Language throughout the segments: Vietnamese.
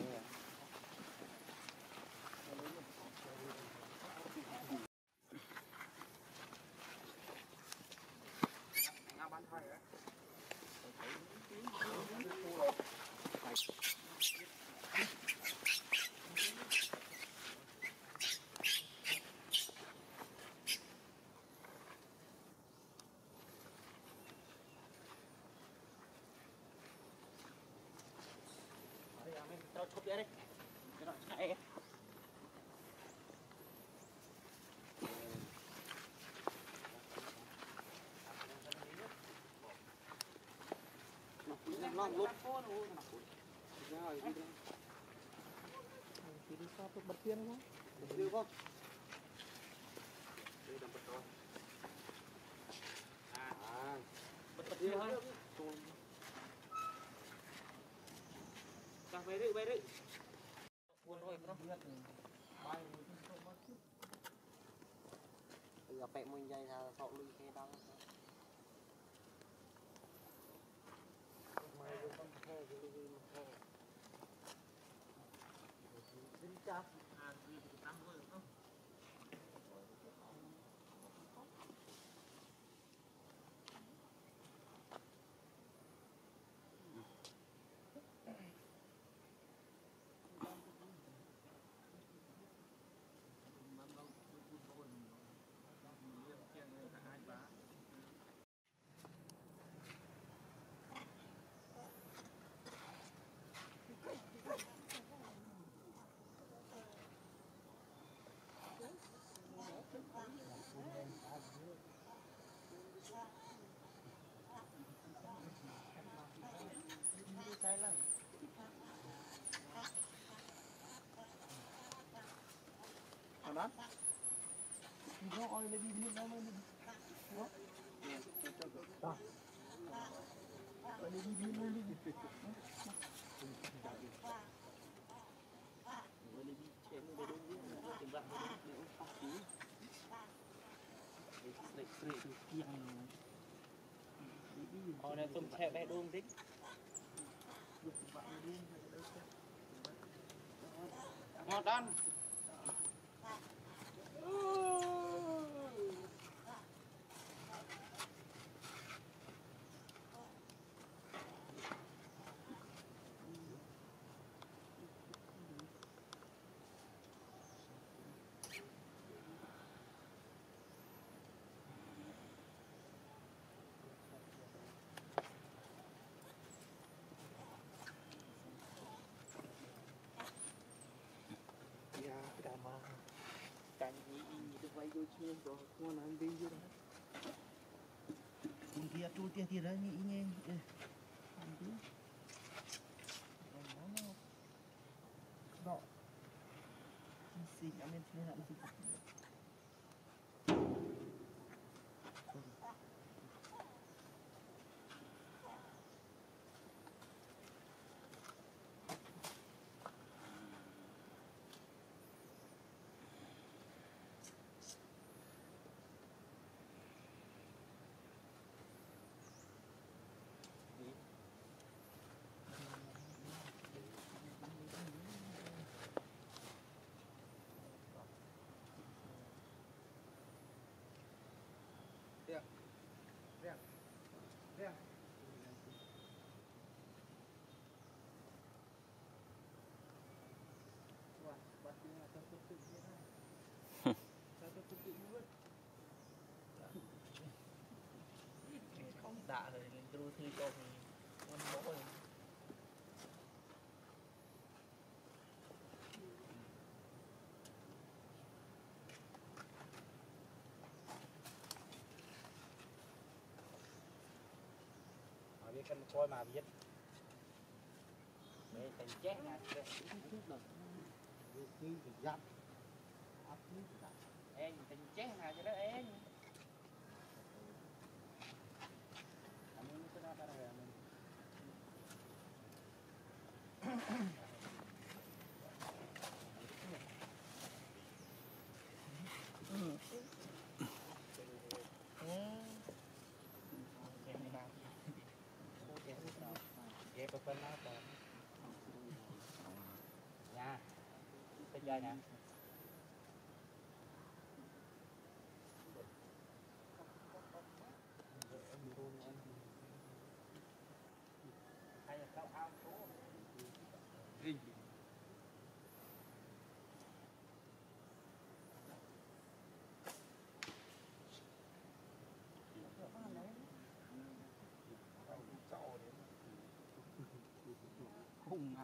này nhỉ Tao chụp đi. cái nó chạy. Nó lúc rồi đi thì đi sao tôi không đi không? Bật bật đi thôi. Cà phê đi. Buồn rồi, mình dây là cái con cái Đi chạp. À, đi thì tắm rồi, không? Ở đó nó oi lên đi nước đó lên đi đó đó đi đi đi lên đi Ờ, này tôm chè bé đuông đấy. Ngọt ăn. Oh. Ini itu vai do chiên do con ăn đi chứ đó Cùng kia tu kia thì ra nhị nhé. Ừ. Ăn tí. Mà biết cần coi mà biết Để tình chết nha. cứ dắt Em tình chết nào cho đó em. Kami nito na para namin. Ghép vào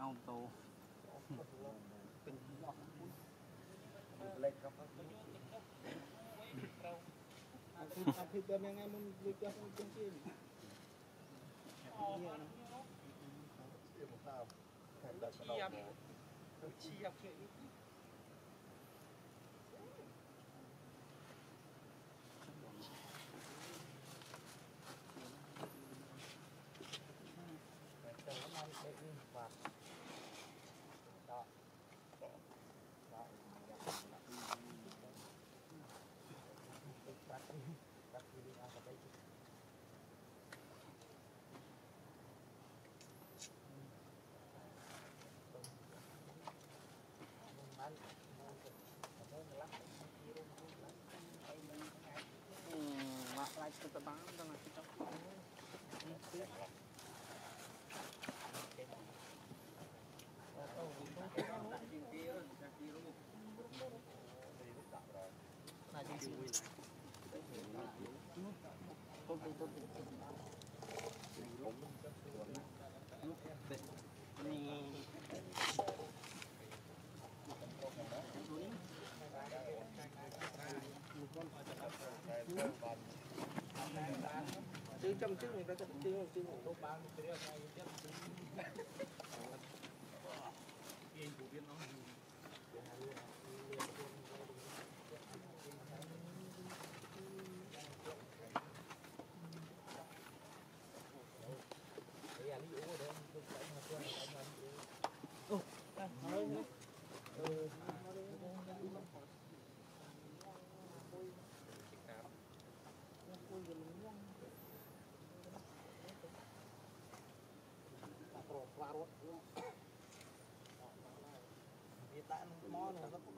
าโตเป็นหมอกเล็กครับอาทิตย์เป็นยังไงมันเล็กจังจริงจริงเชียบเชียบเชียบ Chứ trong chứ người ta có chứ chứ đâu bán cái này chứ. Tại mò này nó cũng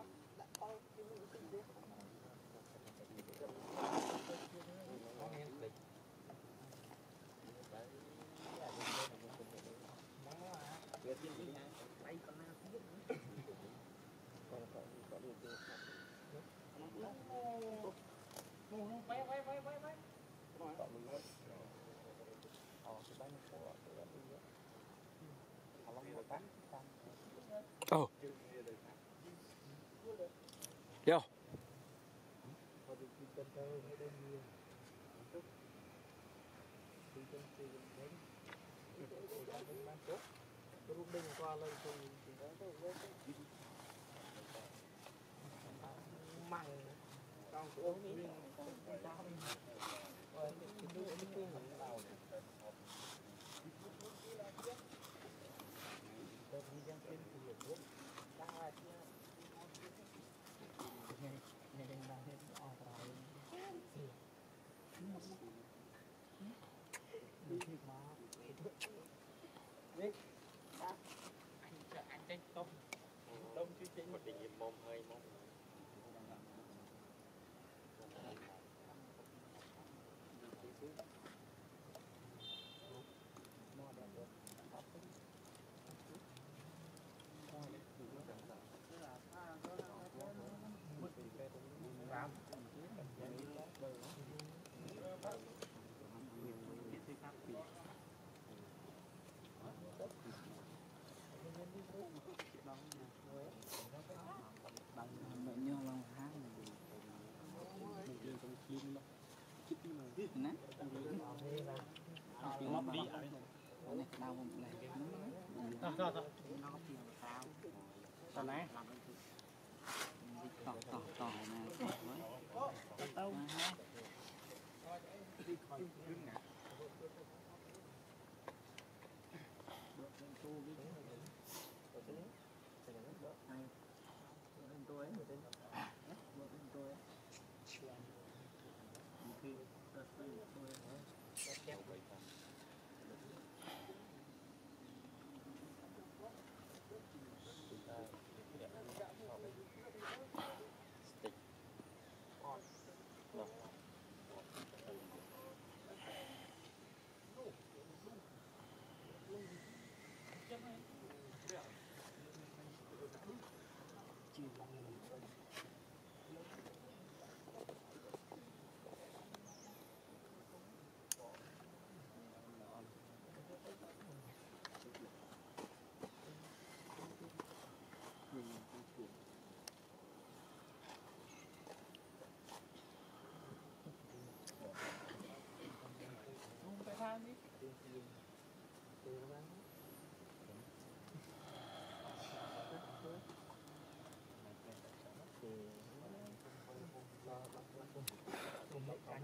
Rút đinh qua lên cùng mặn con của mình miếng con cháu đi rồi cái đứa cái đứa mình đầu tôi đi dân trên thì được biết đang là nghe nghe đang đang hết ở rồi đi thiệt mà biết anh chờ anh tranh tôm tôm chứ chính một định mồm hơi mồm bằng mẹ nhau lòng hang nè mọc đi này đau không này thôi thôi thôi nó có tiền sao nè tỏ tỏ tỏ nè tao Hãy subscribe cho kênh Ghiền Mì Gõ Để không bỏ lỡ mình phải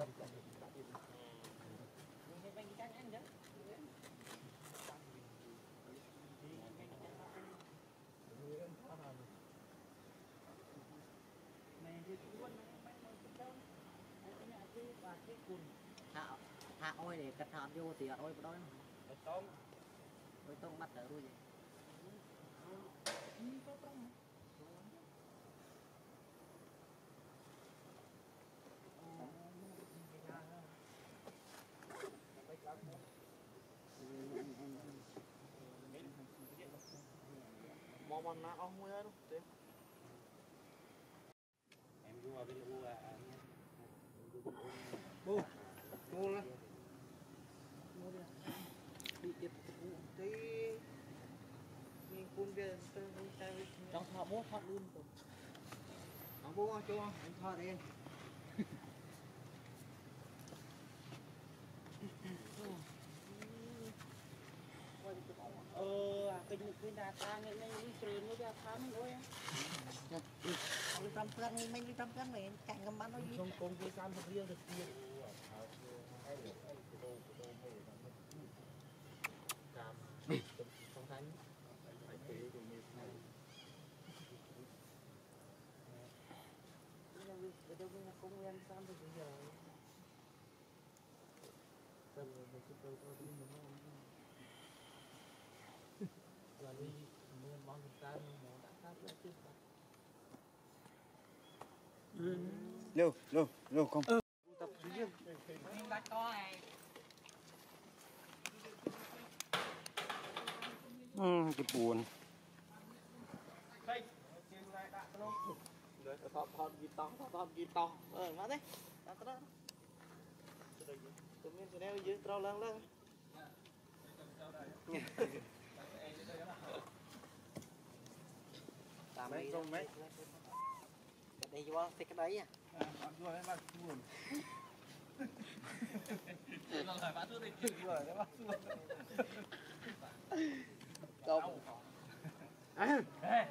cái anh chứ mày đi cuốn mày mày cũng đâu cái nhà cái bà cái cuốn ông mà ông mua hết luôn tiếp em vua bên vua à, à mua. Mua luôn mua đi. Đi tiếp tí. Mình cũng về trong thọ bố thọ luôn. Rồi bố cho anh thọ đi Mình đã ta nên mình đi truyền nó ra thám á. Ông đi thì mình đi tâm phương mình cầm bắn nó gì. Công với tâm phương riêng được tiền. Cảm không thánh. Phải đâu mình công nguyên xăm được bây giờ. Lưu, lưu, lưu không. này Ừ, cái buồn. tụi mình sẽ đeo dưới trâu lên lên tạm Mấy đi công mấy? đây vô thì cái đấy à ăn vừa đấy mà buồn lần hỏi bạn tôi đi vừa đấy mà buồn công ê.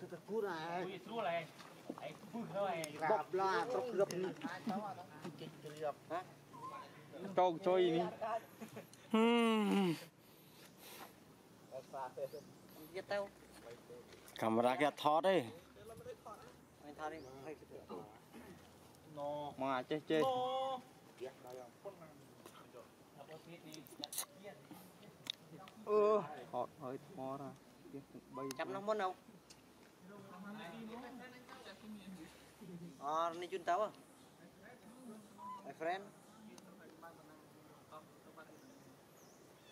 Tôi thật cút này. Ui xua này. Ấy phun thôi bọc là trọc gập đi kịch gập Trâu chơi đi. Hmm. giết tao Camera kia thọt đi. mình thôi đi hơi nó. Mà biết đi Ừ. Thọt hơi mò ra. Bay. chấm nó muốn không? Ờ này chun tao à? My friend.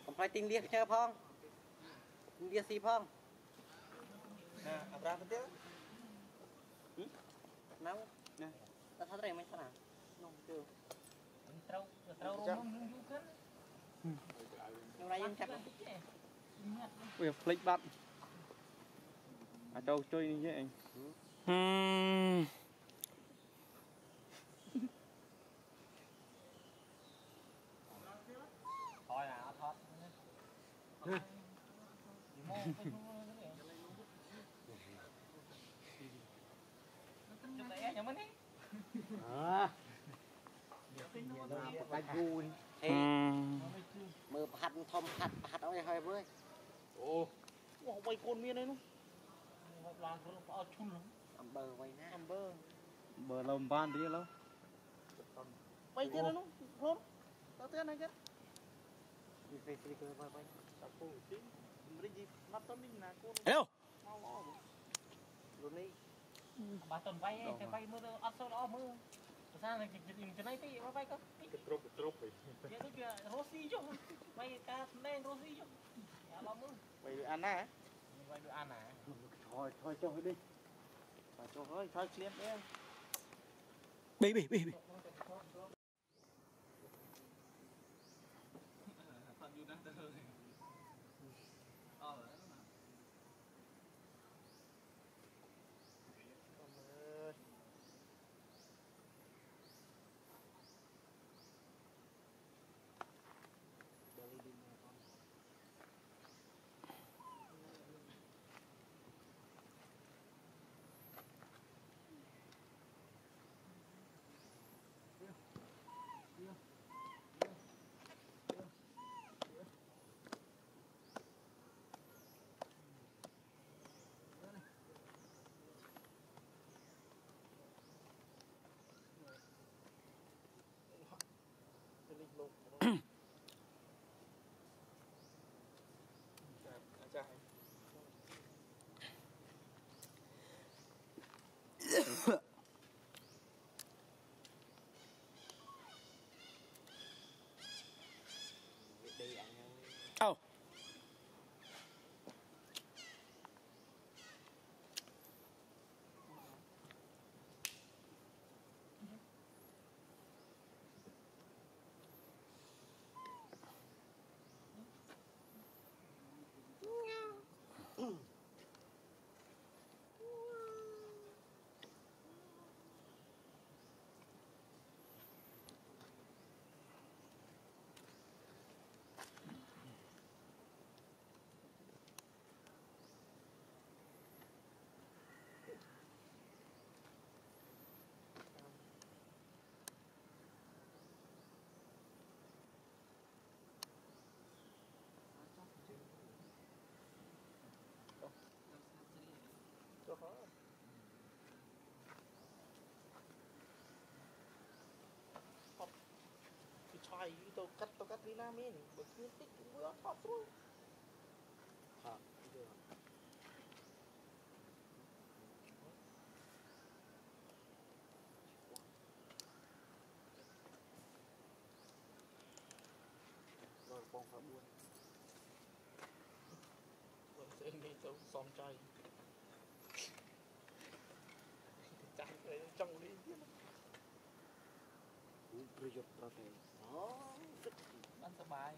Không phải tiếng liệt chơi phong liệt gì phong nè ập ra tiếp. Nấu nè. Ta thấy đây mấy cái nào? Nông chưa trâu trâu rong rong du khấn nhưng đây em chặt Ui, flick bắt. À trâu chơi đi chứ anh. Hmm. thôi là thoát Chụp បាច់គូអេមើលផាត់ធំផាត់ផាត់អីហើយមើលអូមកបីកូនមានអីនោះហូបឡើងខ្លួនផ្អើឈុនអំបើໄວណាអំបើបើលើមិនបានទៀតឡើយបីទៀតនោះខ្លួនទៅទៀតណាគេពីពេលស្រីគេមកបីតាពូទីមិនរីមកតមីណាកូនអេឡូមកលោកនេះ បាទតន់វាយឯងតែវាយមើលទៅអត់សូវល្អមើលប្រសាតែយើងច្នៃទេវាយក៏ពីកត្រប់កត្រប់វិញយើងដូចជារស់ស៊ីចុះវាយការសម្ដែងរស់ស៊ីចុះអាឡំមើលវាយដូចអាណាវាយដូចអាណាថយថយចុះនេះបាទចុះហើយថយឈ្លានដែរបេបេបេបេអត់យូរណាស់ទៅ mensaje. Thì trai tao cắt tao cắt đi nam in bởi cứ tích cũng vừa học thôi Ờ, được. rồi con phải buồn. Rồi sẽ nghe tao xóm trai Trai này trong đi ប្រយុទ្ធប្រទេសអូគិតបានសបាយ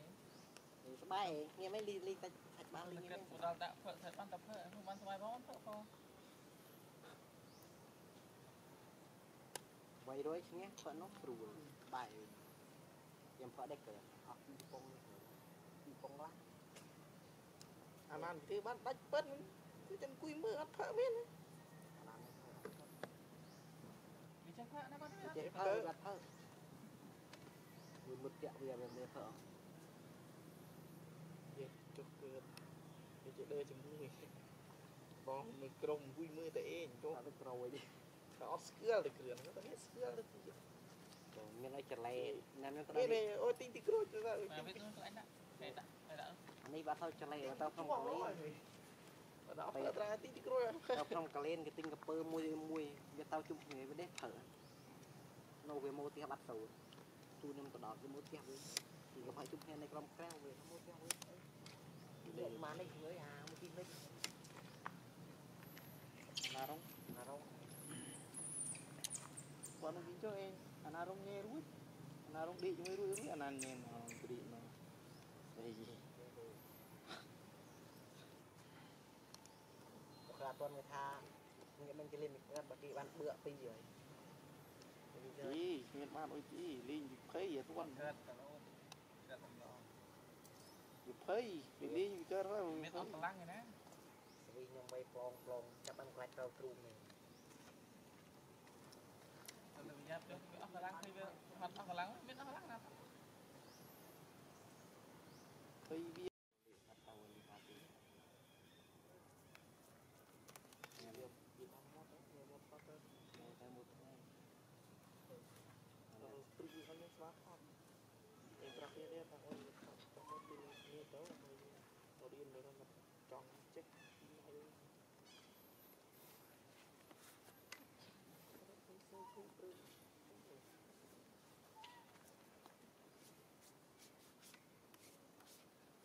សបាយងាយមិនលីលីតែសាច់បានលីគិងាយតពូដល់ដាក់ធ្វើធ្វើបានតែធ្វើបានសបាយបងធ្វើផងបីរយឈ្នះផឹកនោះស្រួលបាយខ្ញុំផឹកដេកទៅអស់ពីពងពីពងឡាអាណានទេបានដាច់ប៉ិនគឺតែអង្គុយមើលអត់ផឹកមែនអាណានេះវាចេះផាក់ណាបានទេចេះផឹកបាត់ផឹកវា មុតតាក់វាវាមិនផឹកយេចុះគឺវាជាដើជាមួយបងមួយក្រុមអង្គុយមើលតែឯងចុះអត់ទៅក្រោយនេះតែអត់ស្គាល់តែគ្រឿងតែនេះស្គាល់តែទីមានឲ្យចលែណាមានទៅនេះនេះអូទីទីក្រូចទៅតែវាទៅអញដាក់តែដាក់តែដាក់នេះបាត់ទៅចលែទៅក្នុងកលេនបាទដល់ប្រើប្រាស់ទីទីក្រូចទៅក្នុងកលេនគេទិញកពើមួយមួយវាទៅជុំគ្នាវាដេកផឹកនៅវាមកផ្ទះបាត់សូន ទូខ្ញុំទៅដល់វាមកផ្ទះវិញពីកផាជុំគ្នានៅក្រុមក្រៅវាមកផ្ទះវិញលេងមកនេះហើយអាមួយទីនេះណារងណារងបងនឹងវិញចុះឯងអាណារងញ៉េរួចអាណារងដេកជាមួយរួចរួចអាណាញ៉េមកព្រីមកស្អីក៏អត់ទាន់គេថាងាកមិនគេលេងមិនគាត់បើគេបានបឿពីរហើយ ជីគ្មានបានអុយជីលេងវិភ័យអាគាត់កើតតែអូនកើតតែឡងវិភ័យវាលេងវាកើតហើយមានអត់កម្លាំងឯណាស្វីខ្ញុំបីប្លងប្លងចាប់បានខ្លាច់ត្រូវទ្រូងនេះទៅលើយ៉ាប់ទៅវាអស់កម្លាំងឃើញវាអត់អស់កម្លាំងមានអស់កម្លាំងណាភ័យវា để con mình chọn chết Hãy subscribe cho kênh Ghiền Mì Gõ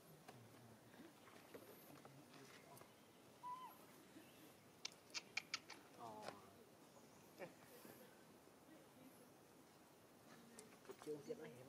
Để không bỏ lỡ những video hấp dẫn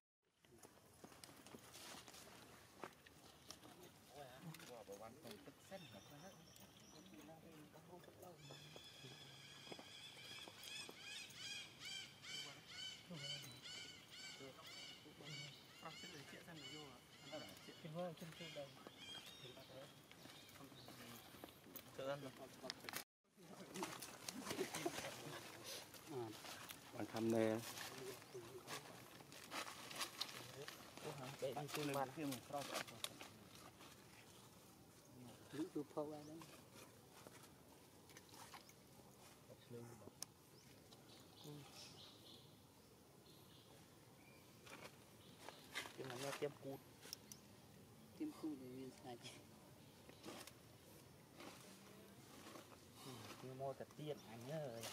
bạn thăm nè Hãy subscribe cho kênh Ghiền Mì Đúng chú phâu đấy. Cái này nó tiêm cụt. Tiêm cụt thì mình xài chứ. Như mô thật tiết ảnh ơi.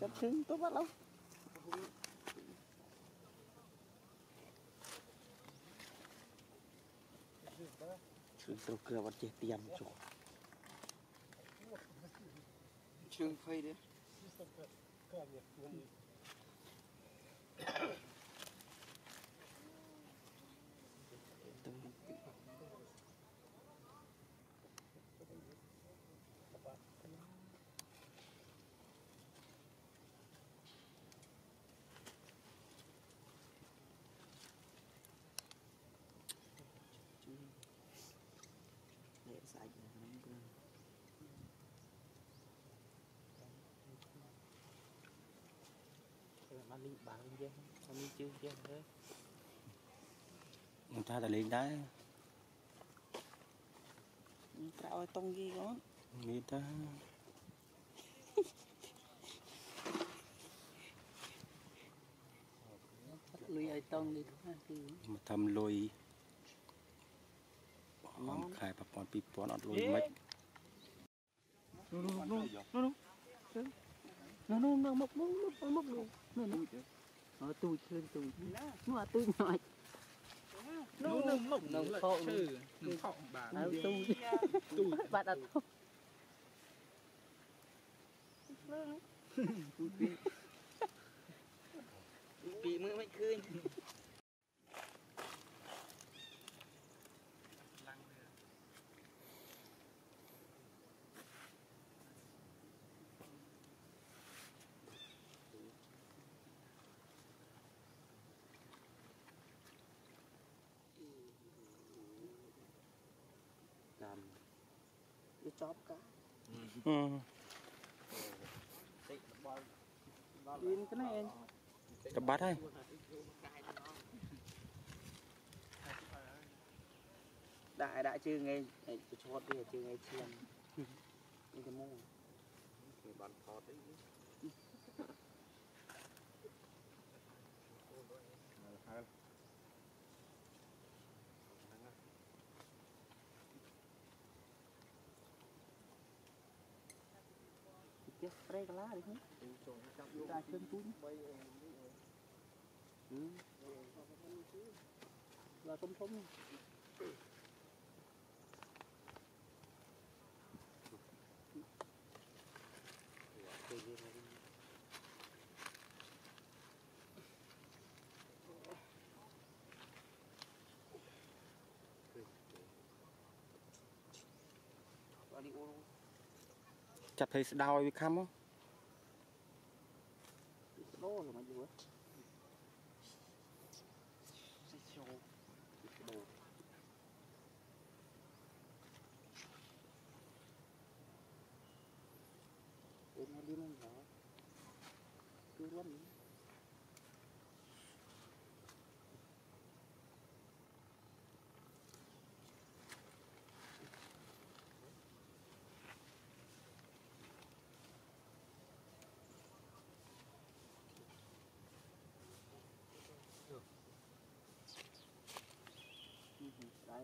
Chắc thương tốt bắt lắm. គឺត្រូវគ្រាបអត់ចេះទៀមចុះ trường phây đấy để sạch người ta đã lên đá trao tông gì đó người ta lui ai tông đi mà thầm lùi អត់ខែ1000 2000អត់លុយមិននោះនោះនោះនោះនោះនោះនោះមកមកមកមកនោះនោះអត់ទូចឃើញទូចនោះអត់ទូចណាច់នោះនោះមកនោះខោនោះខោបាទទូចទូចបាទអត់ទូចទូចពីមើលមិនឃើញ វាចប់កាអឺលីនគ្នាឯងក្បាត់ហើយដាក់ឲ្យដាក់ជើងឯងប្រឈតវាជើងឯងឈាមនេះទៅមកគេបានថតអី វាស្ប្រេកន្លះនេះចាប់យកតែជើងទូច3ហឺដល់ធំធំ ចាប់ឲ្យស្ដោយវាខំ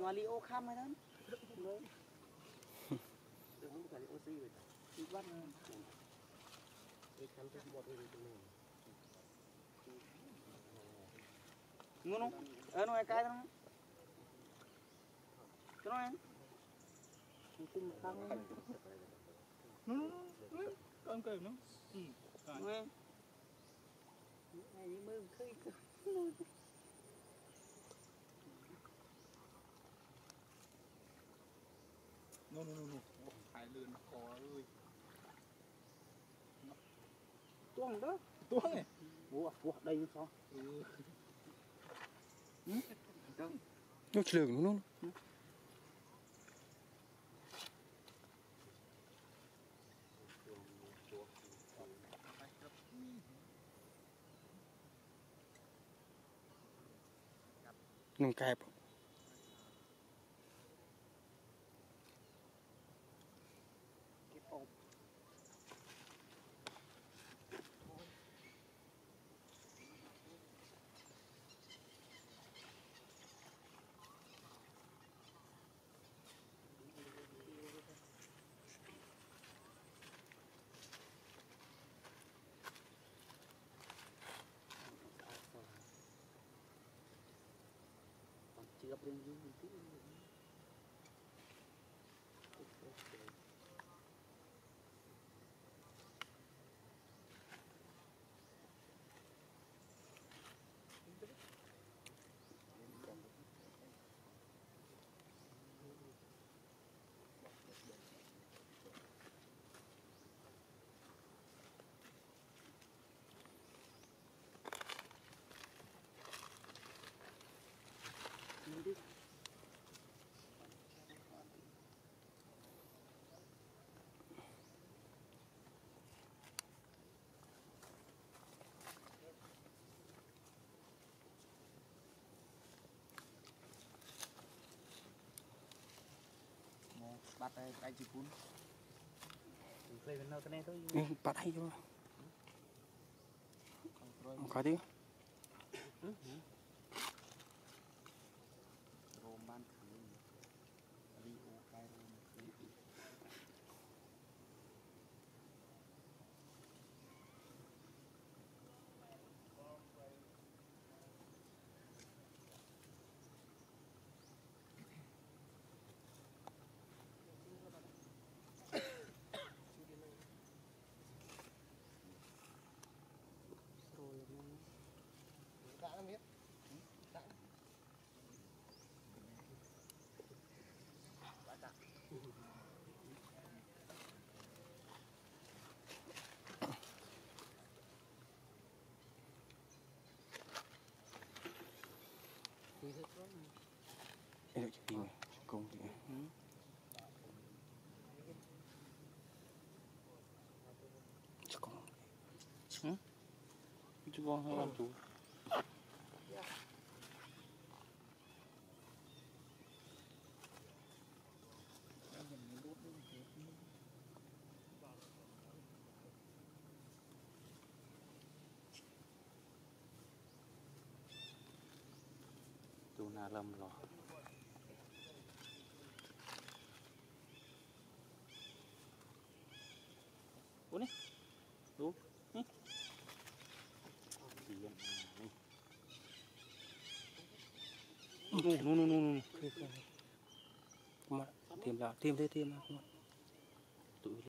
งอรีโอข้ามไปนั้นเลยมจนอัท่บนนงูนู้นเออนู้ไอ้กายตรงนั้นตรงนั้นตุ้มข้างนู้นนู้นก้อนเกิดนู้นอืมก้อ้นไอ้มือขึ้น tụi đó này lươn ơi tuông đó tuông này đây sao ừ nó trường luôn nung kẹp. Gabriel chưa Bắt này thôi. Ừ, hay có Roman Đây là chụp cùng thì chắc còn Chứ con hay làm chú. Chú nà lâm rồi. Ủa nè. Đúng. Nè. Thì em nu nu nu nu mà tìm là tìm thế tìm là